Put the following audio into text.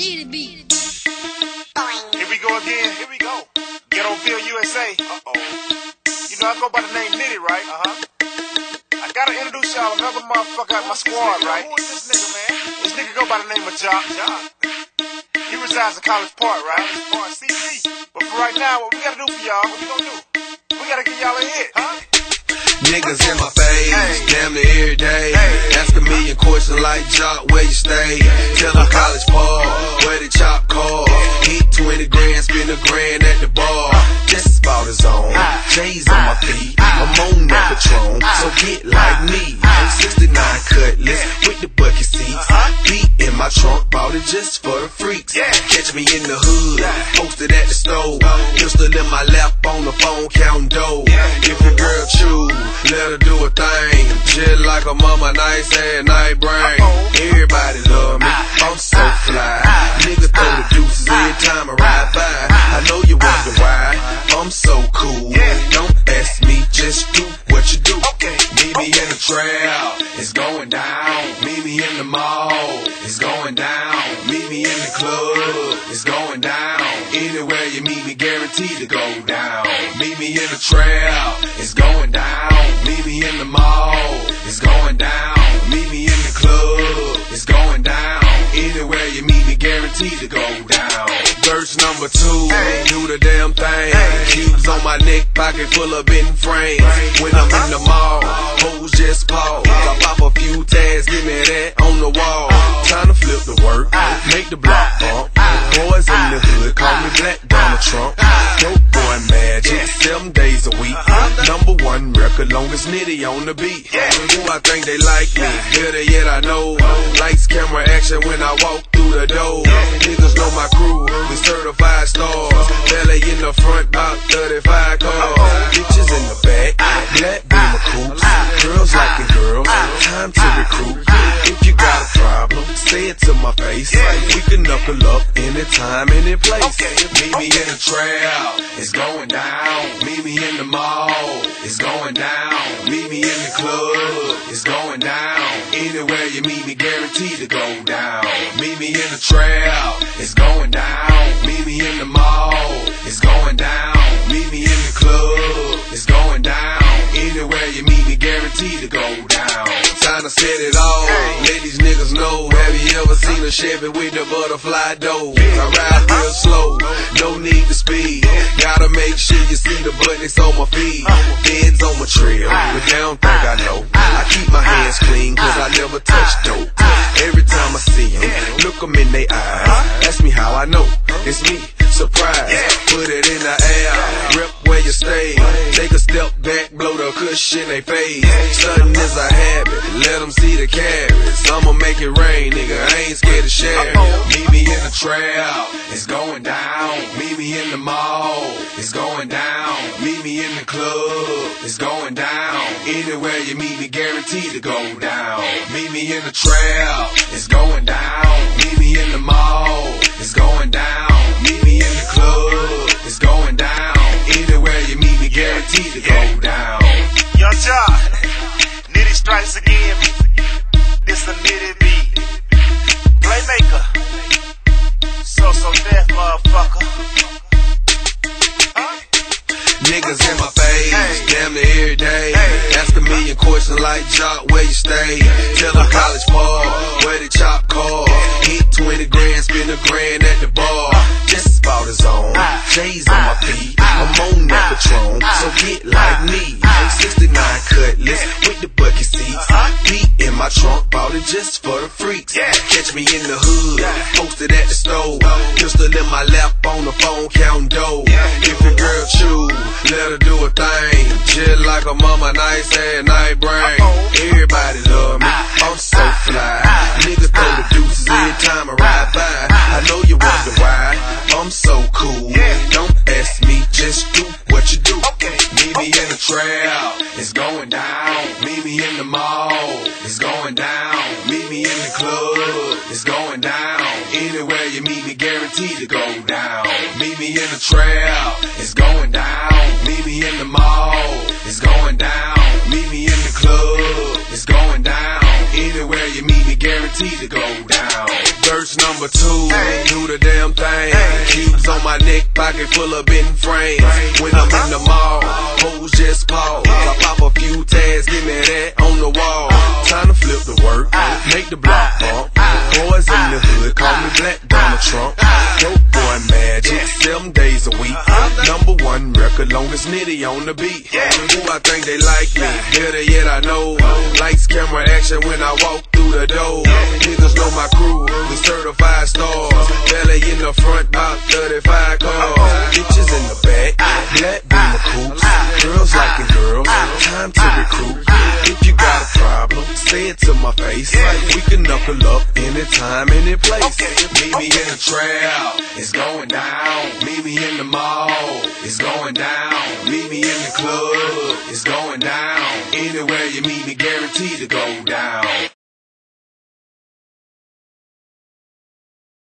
Need it beat. Here we go again. Here we go. Ghettoville, USA. Uh oh. You know I go by the name Nitti, right? Uh huh. I gotta introduce y'all another motherfucker out my squad, right? Who is this nigga, man? This nigga go by the name of Joc. Joc. He resides in College Park, right? College Park, CC. But for right now, what we gotta do for y'all? What we gonna do? We gotta give y'all a hit, huh? Niggas in my face, damn near every day. Hey. Ask a million questions like Joc, where you stay? Tell them college park, where the chop car. Hit 20 grand, spend a grand my trunk, bought it just for the freaks. Yeah. Catch me in the hood, posted at the stove. Pistol in my lap on the phone, counting dough. If your girl choose, let her do a thing. Just like a mama, nice and night brain. Everybody love me, uh-huh. I'm so uh-huh. fly. Uh-huh. Nigga throw the deuces every time I ride by. I know you wonder why, I'm so cool. Going down. Anywhere you meet me, guaranteed to go down. Meet me in the trail, it's going down. Meet me in the mall, it's going down. Meet me in the club, it's going down. Anywhere you meet me, guaranteed to go down. Verse number two, do the damn thing. Cubes on my neck, pocket full of bitten frames. When I'm in the mall, hoes just pause. I pop a few tags, give me that on the wall. Time to flip the work, make the block bump. Black Donald Trump. Dope boy magic, seven days a week. Number one record, longest Nitti on the beat. Who I think they like me, better yet I know. Lights, camera, action when I walk through the door. Niggas know my crew, we certified stars. Belly in the front, about 35 it to my face. We can knuckle up anytime, any place. Meet me in the trail, it's going down. Meet me in the mall, it's going down. Meet me in the club, it's going down. Anywhere you meet me, guaranteed to go down. Meet me in the trail, it's going down. Meet me in the mall, it's going down. Meet me in the club, it's going down. Anywhere you meet me, guaranteed to go down. Time to set it all. Let these niggas know. Have seen a Chevy with the butterfly door? I ride real slow, no need to speed. Gotta make sure you see the buttons on my feet. Feds on my trail, but they don't think I know. I keep my hands clean, cause I never touch dope. Every time I see them, look them in their eyes. Ask me how I know. It's me, surprise. Put it in the air, rip where you stay. Take a step back, blow the cushion they face. Sudden is a habit, let them see the carats. I'ma make it rain, nigga. I ain't scared to share. Meet me in the trail, it's going down. Meet me in the mall, it's going down. Meet me in the club, it's going down. Anywhere you meet me, guaranteed to go down. Meet me in the trail, it's going down. Meet me in the mall, it's going down. Questions like Joc, where you stay? Tell them college park, where the chop call. Hit 20 grand, spend a grand at the bar. Just bought his own, J's on my feet. I'm on that Patron, so get like me. 69 cutlass with the bucket seats. Beat in my trunk, bought it just for the freaks. Catch me in the hood, counting dough. If your girl choose, let her do a thing. Just like a mama, nice and night brain. Everybody love me, I'm so fly. Nigga throw the deuces every time I ride by. I know you wonder why, I'm so cool. Don't ask me, just do what you do. Meet me in the trail, it's going down. Meet me in the mall, it's going down. You meet me, guaranteed to go down. Meet me in the trail, it's going down. Meet me in the mall, it's going down. Meet me in the club, it's going down. Anywhere you meet me, guaranteed to go down. Verse number two, do the damn thing. Cubes on my neck, pocket full of bent frames. When I'm in the mall, hoes just pause. I pop a few tags, give me that on the wall. Time to flip the work, make the block bump. Boys in the hood, call me longest Nitti on the beat. Who I think they like me, better yet I know. Lights, camera, action when I walk through the door. Niggas know my crew, we certified stars. Belly in the front, about 35 cars. Uh-huh. Bitches in the back, ah. black beamer ah. coops. Ah. Girls liking to my face. We can knuckle up anytime, any place. Meet me in the trap, it's going down. Meet me in the mall, it's going down. Meet me in the club, it's going down. Anywhere you meet me, guaranteed to go down.